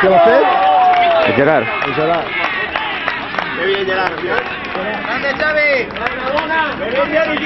¿Qué va a hacer? A Gerard. Qué bien, Gerard. ¡Grande, Xavi! ¡Grande,